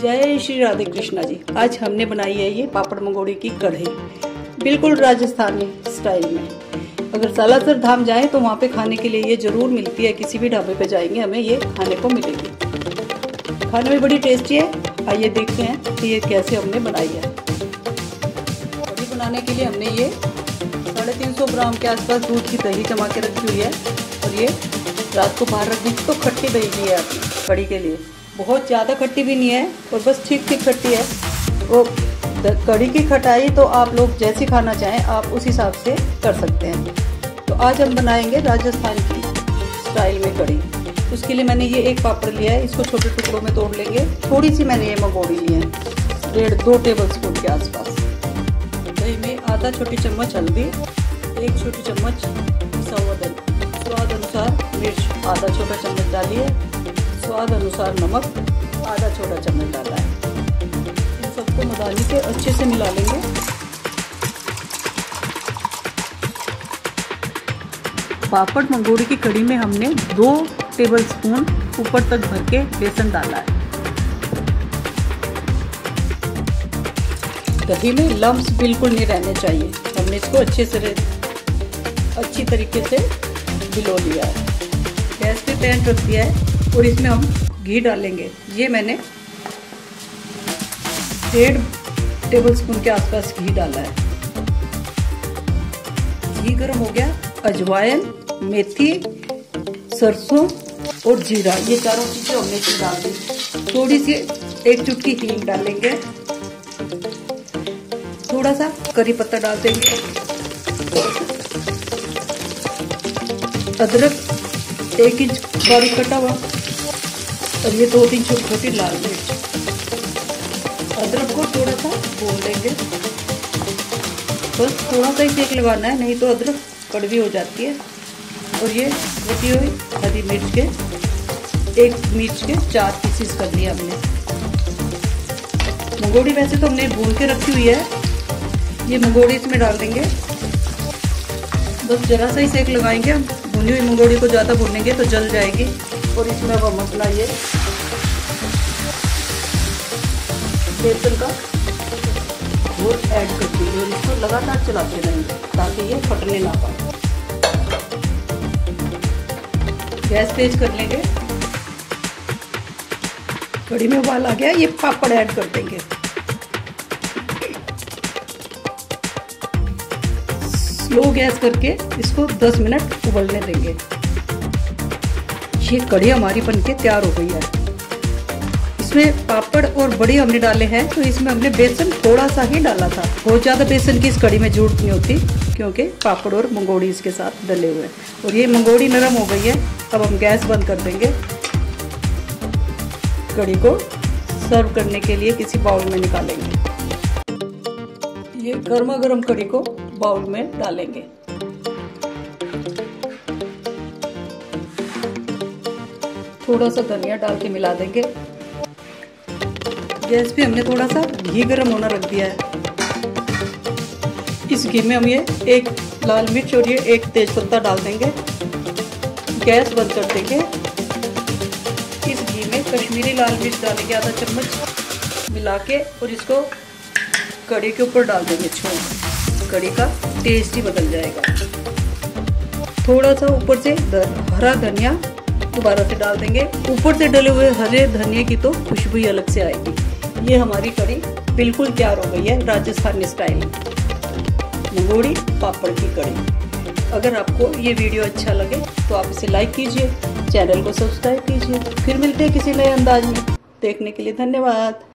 जय श्री राधे कृष्णा जी। आज हमने बनाई है ये पापड़ मंगोड़ी की कढ़ी बिल्कुल राजस्थानी स्टाइल में। अगर सालासर धाम जाए तो वहाँ पे खाने के लिए ये ज़रूर मिलती है। किसी भी ढाबे पे जाएँगे, हमें ये खाने को मिलेगी। खाने में बड़ी टेस्टी है। आइए देखते हैं कि ये कैसे हमने बनाई है। कढ़ी बनाने के लिए हमने ये साढ़े तीन सौ ग्राम के आसपास दूध की दही जमा के रखी हुई है। और ये रात को बाहर रख दी तो खट्टी दही दी है आपकी कढ़ी के लिए। बहुत ज़्यादा खट्टी भी नहीं है और बस ठीक ठीक खट्टी है। वो कढ़ी की खटाई तो आप लोग जैसी खाना चाहें, आप उस हिसाब से कर सकते हैं। तो आज हम बनाएँगे राजस्थान की स्टाइल में कढ़ी। उसके लिए मैंने ये एक पापड़ लिया है, इसको छोटे टुकड़ों में तोड़ लेंगे। थोड़ी सी मैंने ये मंगोड़ी ली है, डेढ़ दो टेबल स्पून के आसपास। दही में आधा छोटी चम्मच हल्दी, एक छोटी चम्मच सवादन स्वाद अनुसार मिर्च आधा छोटा चम्मच डालिए। स्वाद अनुसार नमक आधा छोटा चम्मच डाला है। इन सबको मदानी के अच्छे से मिला लेंगे। पापड़ मंगोड़ी की कड़ी में हमने दो टेबल स्पून ऊपर तक भर के बेसन डाला है। दही में लम्स बिल्कुल नहीं रहने चाहिए। हमने इसको अच्छे से अच्छी तरीके से भिलो लिया है। गैस पे पैन रख दिया है। और इसमें हम घी डालेंगे। ये मैंने डेढ़ टेबल स्पून के आसपास घी डाला है। घी गर्म हो गया, अजवाइन, मेथी, सरसों और जीरा। ये चारों चीज़ें हमने इसमें डाल दी। थोड़ी सी एक चुटकी हींग डालेंगे। थोड़ा सा करी पत्ता डाल देंगे। अदरक एक इंच बारीक कटा हुआ। और ये दो तीन छोटी छोटी लाल मिर्च। अदरक को थोड़ा सा भून लेंगे। बस थोड़ा सा ही सेक लगाना है, नहीं तो अदरक कड़वी हो जाती है। और ये कटी हुई हरी मिर्च के, एक मिर्च के चार पीसीस कर लिए हमने। मंगोड़ी वैसे तो हमने भून के रखी हुई है। ये मंगोड़ी इसमें डाल देंगे। बस जरा सा ही सेक लगाएँगे हम। भुनी हुई मंगोड़ी को ज़्यादा भूनेंगे तो जल जाएगी। और इसमें हम अपना ये बेसन का घोल ऐड कर दीजिए और इसको लगातार चलाते रहेंगे ताकि ये फटने ना पाए। गैस तेज कर लेंगे। कड़ी में उबाल आ गया, ये पापड़ ऐड कर देंगे। स्लो गैस करके इसको 10 मिनट उबलने देंगे। ये कढ़ी हमारी बन के तैयार हो गई है। इसमें पापड़ और बड़ी हमने डाले हैं तो इसमें हमने बेसन थोड़ा सा ही डाला था। बहुत ज़्यादा बेसन की इस कढ़ी में ज़रूरत नहीं होती, क्योंकि पापड़ और मंगोड़ी इसके साथ डले हुए हैं। और ये मंगोड़ी नरम हो गई है, अब हम गैस बंद कर देंगे। कढ़ी को सर्व करने के लिए किसी बाउल में निकालेंगे। ये गर्मा गर्म कढ़ी को बाउल में डालेंगे। थोड़ा सा धनिया डाल के मिला देंगे। गैस पे हमने थोड़ा सा घी गर्म होना रख दिया है। इस घी में हम ये एक लाल मिर्च और ये एक तेज पत्ता डाल देंगे। गैस बंद कर देंगे। इस घी में कश्मीरी लाल मिर्च डालेंगे आधा चम्मच मिला के और इसको कड़ी के ऊपर डाल देंगे छोड़ कड़ी का टेस्ट ही बदल जाएगा। थोड़ा सा ऊपर से हरा धनिया दोबारा से डाल देंगे। ऊपर से डले हुए हरे धनिया की तो खुशबू अलग से आएगी। ये हमारी कड़ी बिल्कुल तैयार हो गई है राजस्थानी स्टाइल। मंगोड़ी पापड़ की कड़ी अगर आपको ये वीडियो अच्छा लगे तो आप इसे लाइक कीजिए, चैनल को सब्सक्राइब कीजिए। फिर मिलते हैं किसी नए अंदाज में। देखने के लिए धन्यवाद।